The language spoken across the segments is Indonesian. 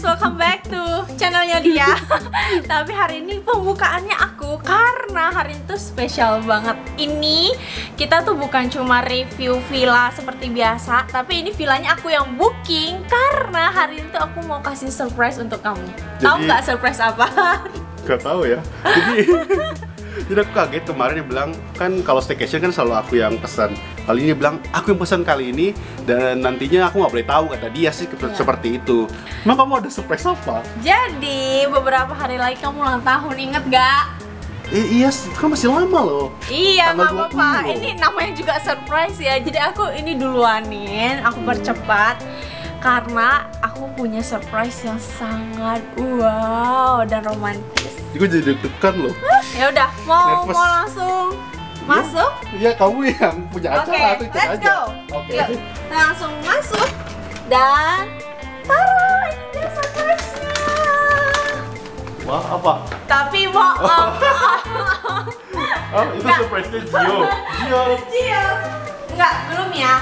guys, welcome back to channelnya dia Tapi hari ini pembukaannya aku Karena hari itu spesial banget Ini kita tuh bukan cuma review villa seperti biasa Tapi ini villanya aku yang booking Karena hari itu aku mau kasih surprise untuk kamu Tahu Jadi- nggak surprise apa? Gak tahu ya. Jadi jadi aku kaget kemarin dia bilang kan kalau staycation kan selalu aku yang pesan. Kali ini dia bilang aku yang pesan kali ini dan nantinya aku nggak boleh tahu kata dia sih Iya. seperti itu. Emang kamu ada surprise apa? Jadi beberapa hari lagi kamu ulang tahun, inget gak? Eh, iya, kan masih lama loh. Iya, nggak apa-apa. 20. Ini namanya juga surprise ya. Jadi aku ini duluanin, aku percepat karena aku punya surprise yang sangat wow dan romantis. Gue jadi deg-degan loh. Ya udah, mau Nervous. mau langsung masuk? Iya, kamu yang punya acara tuh ikut aja. Oke. Yuk, kita langsung masuk dan taruh ini dia surprise-nya. Wah, apa? Tapi bohong. Oh, itu surprise-nya Gio. Gio. Kecil. Enggak, belum ya.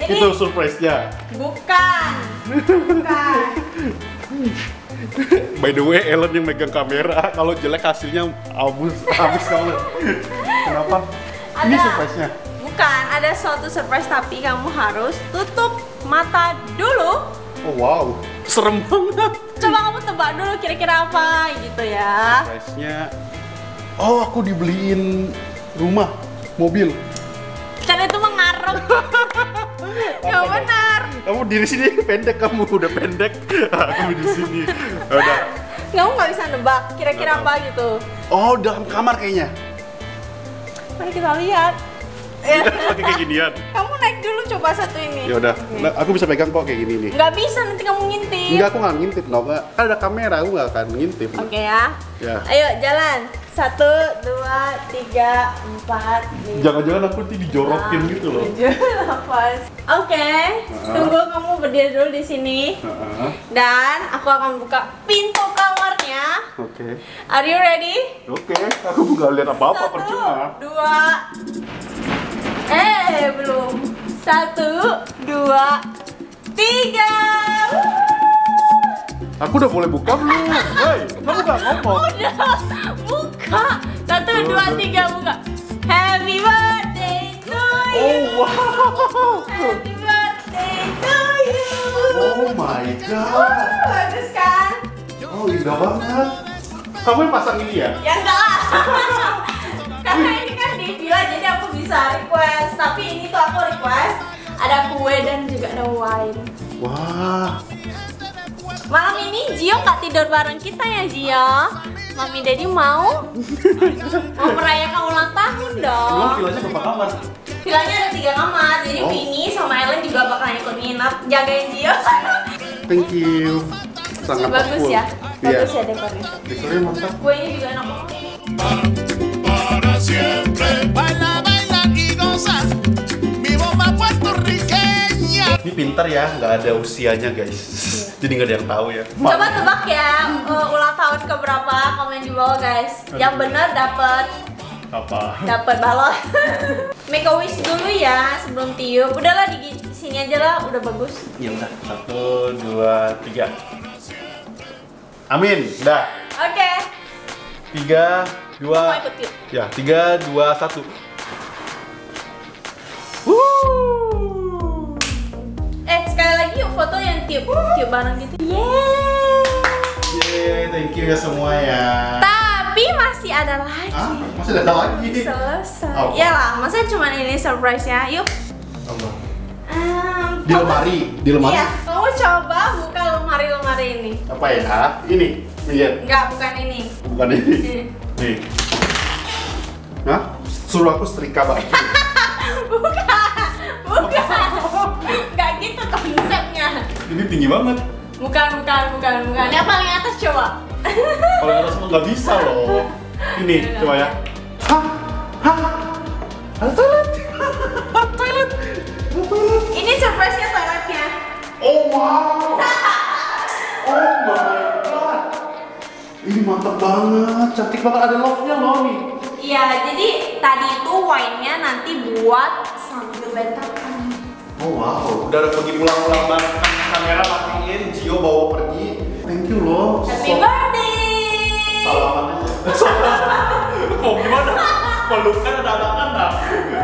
Ini Itu surprise-nya. bukan. Bukan. By the way, Ellen yang megang kamera. Kalau jelek hasilnya habis habis banget. Kenapa? Ini Ada. surprise-nya. Bukan, ada suatu surprise tapi kamu harus tutup mata dulu. Oh wow, serem banget. Coba kamu tebak dulu kira-kira apa gitu ya. Surprise-nya. Oh, aku dibeliin rumah, mobil. Karena itu mengarep. Gak benar. Kamu di sini pendek, kamu udah pendek. aku di sini. Udah. Kamu nggak bisa nebak kira-kira apa gitu. Oh, dalam kamar kayaknya. Mari kita lihat. Ya. Pakai kayak ginian. Kamu naik dulu coba satu ini. Ya udah, Oke. nah, aku bisa pegang kok kayak gini nih. Nggak bisa nanti kamu ngintip. Enggak, aku nggak ngintip, no. Nggak. Kan ada kamera, aku nggak akan ngintip. Oke ya. Ya. Ayo jalan. Satu, dua, tiga, empat, lima. Jangan-jangan aku nanti dijorokin enam, gitu loh. tujuh, delapan. Oke, tunggu kamu berdiri dulu di sini. Heeh. Dan aku akan buka pintu Oke. Are you ready? Oke, aku nggak lihat apa-apa percuma. dua. Eh, belum. Satu, dua, tiga. Aku udah boleh buka belum? Hei, kamu nggak ngomong. Udah, buka. Satu, dua, tiga, buka. Happy birthday to you. Oh wow. Happy birthday to you. Oh my god. Bagus kan? Oh indah banget. Kamu yang pasang ini ya? Ya enggak lah. Karena ini kan di villa jadi aku bisa request. Tapi ini tuh aku request ada kue dan juga ada wine. Wah. Malam ini Gio nggak tidur bareng kita ya Gio? Mami Daddy mau? mau merayakan ulang tahun Emang dong. villanya berapa kamar? Villanya ada tiga kamar, jadi Oh. Vini sama Ellen juga bakalan ikut nginep jagain Gio. Thank you. Sangat Bagus ya, Iya. bagus ya dekornya. Dekornya mantap. Kuenya juga enak banget. para siempre. Baila, baila y goza. Mi bomba puertorriqueña. Ini pintar ya, nggak ada usianya guys. Jadi nggak ada yang tahu ya. Coba tebak ya uh, ulang tahun ke berapa? Komen di bawah guys. Yang benar dapat Apa? dapat balon. Make a wish dulu ya sebelum tiup. Udahlah di sini aja lah, udah bagus. Ya udah. Satu, dua, tiga. Amin. Udah. Oke. Tiga, Kamu dua. Ya, tiga, dua, satu. Wuh. Eh sekali lagi yuk foto yang tiup tiup bareng gitu. Yeay. Yeay, thank you ya semua ya. Tapi masih ada lagi. Ah, masih ada lagi. Selesai. Apa? Ya lah, masa cuma ini surprise ya? Yuk. Apa? Um, Di lemari, di lemari. Iya, kamu coba buka. Apa ya? Ini, lihat. Enggak, bukan ini. Bukan ini. Ini. Nih. Hah? Suruh aku setrika baju. Bukan. Enggak gitu konsepnya. ini tinggi banget. Bukan, bukan, bukan, bukan. Yang paling atas coba. Kalau atas mah nggak bisa loh. Ini, coba ya. Hah? Hah? Ada toilet. Toilet. Toilet. Ini surprise-nya toiletnya. Oh wow. banget, cantik banget ada love-nya loh nih. Iya, jadi tadi itu wine-nya nanti buat sambil bentar Oh wow, udah ada pergi pulang-pulang banget. Kamera matiin, Gio bawa pergi. Thank you loh. Happy so birthday. Salamannya. Hahaha. Mau gimana? Pelukan ada anak-anak,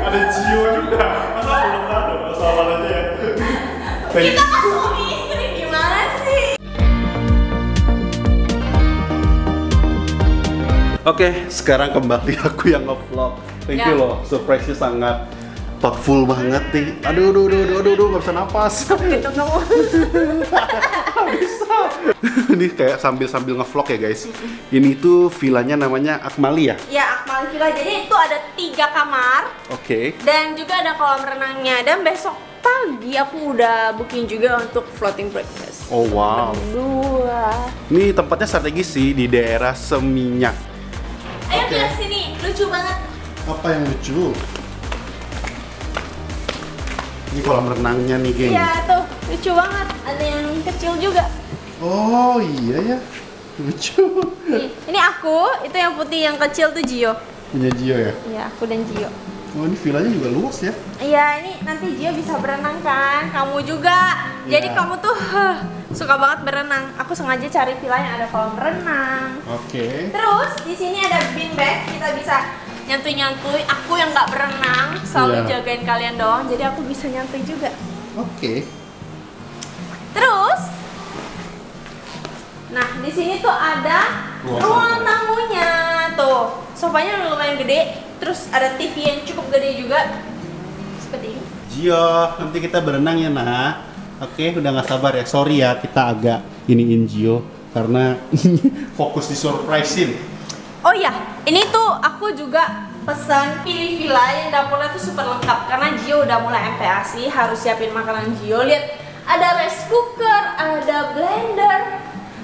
ada Gio juga. Masa pelukan ada? salamannya. Kita kan suami Oke, sekarang kembali aku yang nge-vlog. Thank you Ya. loh, surprise-nya sangat thoughtful banget nih. Aduh, aduh, aduh, aduh, aduh, aduh, nggak bisa napas. Ini kayak sambil-sambil nge-vlog ya guys. Ini tuh villanya namanya Akmali ya? ya Akmal Villa. Jadi itu ada tiga kamar Oke. dan juga ada kolam renangnya. Dan besok pagi aku udah booking juga untuk floating breakfast. Oh wow. Dua. Ini tempatnya strategis sih di daerah Seminyak. Ayo Oke. lihat sini, lucu banget. Apa yang lucu? Ini kolam renangnya nih, geng. Iya tuh, lucu banget. Ada yang kecil juga. Oh iya ya, lucu. Nih, ini aku, itu yang putih yang kecil tuh Gio. Punya Gio ya? Iya, aku dan Gio. Oh ini villanya juga luas ya? Iya, ini nanti Gio bisa berenang kan? Kamu juga. Jadi Iya. kamu tuh huh, suka banget berenang. Aku sengaja cari villa yang ada kolam renang. Oke. Terus di sini ada bean bag, kita bisa nyantui-nyantui. Aku yang nggak berenang selalu Iya. jagain kalian doang, jadi aku bisa nyantui juga. Oke. Terus, nah di sini tuh ada Ruang ruang tamu. tamunya tuh. Sofanya lumayan gede, terus ada TV yang cukup gede juga. Seperti ini. Gio, nanti kita berenang ya nah. Oke, udah nggak sabar ya. Sorry ya, kita agak iniin Gio karena fokus di surprisein. Oh iya, ini tuh aku juga pesan pilih villa yang dapurnya tuh super lengkap karena Gio udah mulai MPASI harus siapin makanan Gio. Lihat, ada rice cooker, ada blender,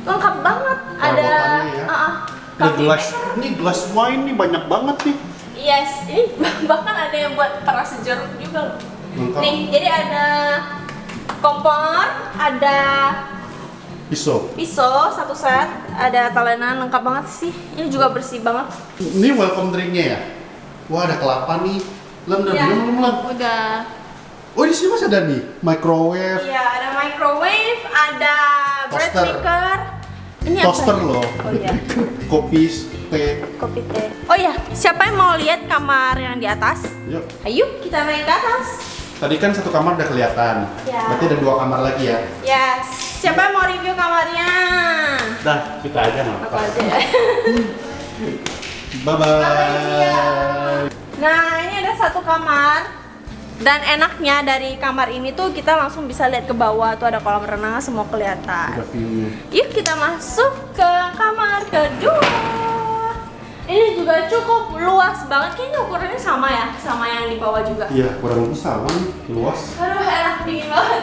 lengkap banget. Ada ya. uh-uh, Ini coffee gelas, ini gelas wine nih banyak banget nih. Yes, ini bahkan ada yang buat peras jeruk juga loh. Nih, jadi ada kompor, ada Pisau. pisau satu set, ada talenan lengkap banget sih. Ini juga bersih banget. Ini welcome drinknya ya? Wah ada kelapa nih. Lem, lem, Iya. lem, lem. Udah. Oh di sini masih ada nih microwave, Iya, ada microwave, ada bread maker. Ini apa toaster ya? loh, Oh iya, kopi, teh. kopi teh. Oh iya, siapa yang mau lihat kamar yang di atas? Yuk. Ayo kita naik ke atas. Tadi kan satu kamar udah kelihatan. Ya. Berarti ada dua kamar lagi ya. Yes, siapa yang mau review kamarnya? Dah, kita aja nggak Aku apa. aja ya. Bye bye. Nah, ini ada satu kamar. Dan enaknya dari kamar ini tuh kita langsung bisa lihat ke bawah tuh ada kolam renang semua kelihatan. Yuk kita masuk ke kamar kedua. Ini juga cukup luas banget. Kayaknya ukurannya sama ya, sama yang di bawah juga. Iya, kurang lebih sama nih, luas. Aduh, enak dingin banget.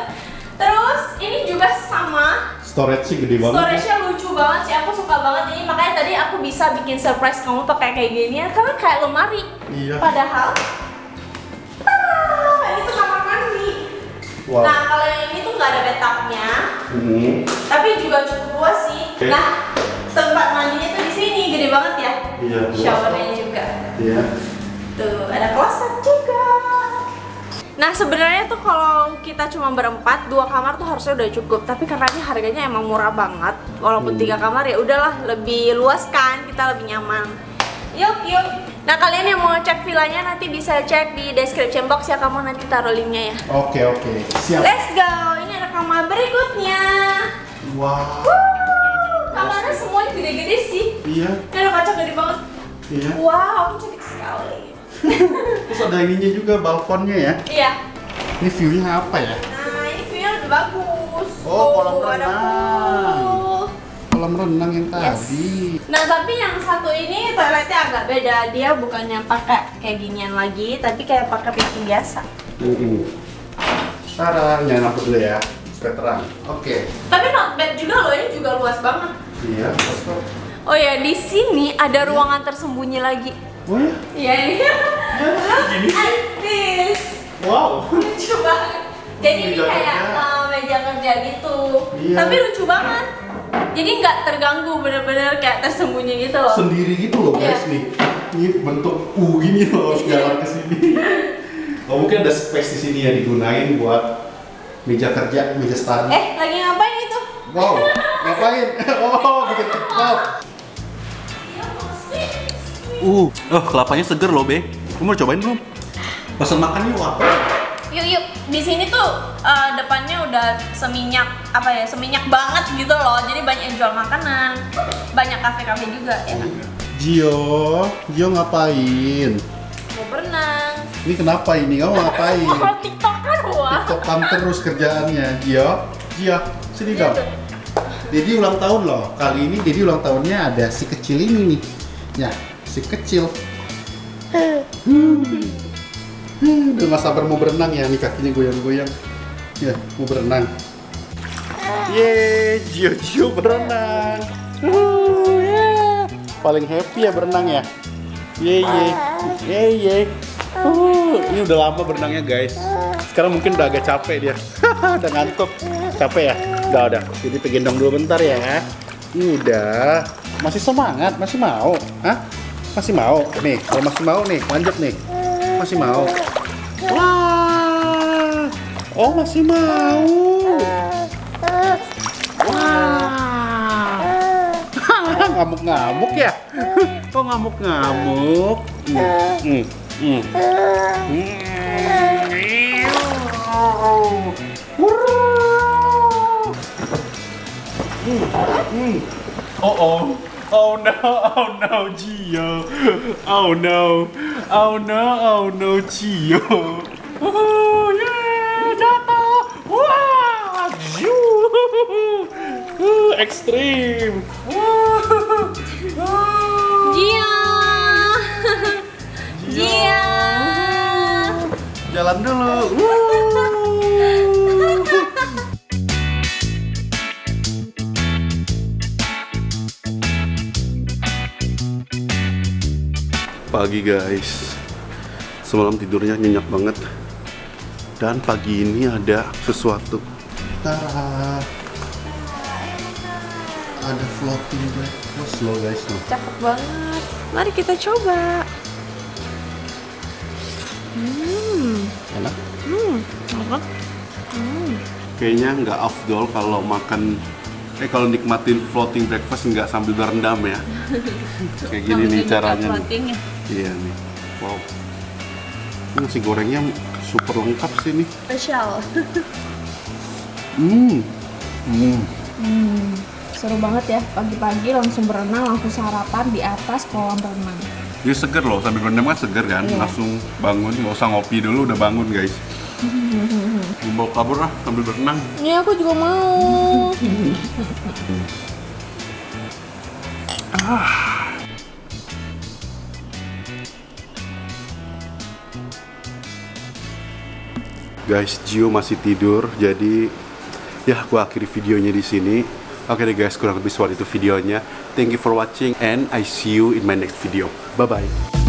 Terus ini juga sama. Storage sih gede banget. ya. Storage-nya lucu banget sih. Aku suka banget ini. Makanya tadi aku bisa bikin surprise kamu pakai kayak gini ya. Karena kayak lemari. Iya. Padahal ini tuh kamar mandi. Wow. Nah, kalau yang ini tuh nggak ada bathtubnya, Hmm. tapi juga cukup luas sih. Oke. Nah, tempat mandinya tuh di sini gede banget ya. Iya, luas. Showernya juga. Iya. Tuh, ada kloset juga. Nah, sebenarnya tuh kalau kita cuma berempat, dua kamar tuh harusnya udah cukup. Tapi karena ini harganya emang murah banget, walaupun Hmm. tiga kamar ya udahlah lebih luas kan, kita lebih nyaman. Yuk, yuk. Nah, kalian yang mau cek villanya nanti bisa cek di description box ya, kamu nanti taruh linknya ya. Oke oke. Siap. Let's go. Ini ada kamar berikutnya. Wow. Wuh, kamarnya semuanya gede-gede sih. Iya. Ini ada kaca gede banget. Iya. Wow, cantik sekali. Terus ada ininya juga balkonnya ya. Iya. Ini view-nya apa ya? Nah, ini view lebih bagus. Oh, kolam renang. Kolam renang yang Yes. tadi. Nah, tapi yang satu ini toiletnya agak beda. Dia bukannya pakai kayak ginian lagi, tapi kayak pakai piring biasa. Mm Sekarang nyalain lampu dulu ya, supaya terang. Oke. Tapi not bad juga loh, ini juga luas banget. Iya. terus kok. Oh ya, di sini ada ruangan tersembunyi lagi. Oh ya. Iya ini. Look Gini. at this. Wow. Lucu banget. Jadi ini kayak uh, meja kerja gitu. Iya. Tapi lucu banget. Jadi nggak terganggu bener-bener kayak tersembunyi gitu loh. Sendiri gitu loh guys Iya. nih. Ini bentuk U gini loh harus jalan ke sini. Oh mungkin ada space di sini ya digunain buat meja kerja, meja study. Eh, lagi ngapain itu? Wow, ngapain? Oh, bikin TikTok. Uh, oh kelapanya seger loh, Be. Kamu mau cobain belum? Pesan makan yuk apa? Yuk yuk. Di sini tuh eh, depannya udah seminyak apa ya? Seminyak banget gitu loh. Jadi banyak yang jual makanan. Banyak kafe-kafe juga ya. kan? Gio, Gio ngapain? Mau berenang. Ini kenapa ini? Kamu ngapain? Mau tiktokan wah. Tiktokan terus kerjaannya, Gio. Gio, sini Iya dong. Dedi ulang tahun loh. Kali ini Dedi ulang tahunnya ada si kecil ini nih. Ya, si kecil. Hmm. Hmm, Udah gak sabar mau berenang ya, nih kakinya goyang-goyang. Ya, mau berenang. Yeay, Gio Gio berenang. Uh, yeah. Paling happy ya berenang ya. Yeay, yeay. Yeay, yeay. Uh, ini udah lama berenangnya guys. Sekarang mungkin udah agak capek dia. udah ngantuk. Capek ya? Udah, udah. Jadi pegendong dulu bentar ya. Udah. Masih semangat, masih mau. Hah? Masih mau? Nih, kalau masih mau nih, lanjut nih. Masih mau. Wah. Oh, masih mau. Wah. Ngamuk-ngamuk ya? Kok ngamuk-ngamuk? Hmm. Hmm. Hmm. Hmm. Oh oh. Oh no, oh no, Gio. Oh no. Oh no, oh no, Gio. Oh yeah, jatuh. Wah, Ziu. Uh, ekstrim. Wah. Gia. Gia. Jalan dulu. Wuh. Pagi guys. Semalam tidurnya nyenyak banget. Dan pagi ini ada sesuatu. Tara. Ada floating breakfast loh guys. Loh. Cakep banget. Mari kita coba. Hmm. Enak? Hmm. Enak. Hmm. kayaknya nggak afdol kalau makan eh kalau nikmatin floating breakfast nggak sambil berendam ya kayak gini nih caranya nih. Floating ya. iya nih wow ini nasi gorengnya super lengkap sih nih Spesial. hmm hmm Hmm. Seru banget ya pagi-pagi langsung berenang, langsung sarapan di atas kolam renang. dia seger loh sambil berendam kan seger kan Iya. langsung bangun nggak usah ngopi dulu udah bangun guys Mau kabur lah sambil berenang Ya aku juga mau. Guys, Gio masih tidur, jadi ya aku akhiri videonya di sini. Oke deh guys, kurang lebih soal itu videonya. Thank you for watching and I see you in my next video. Bye bye.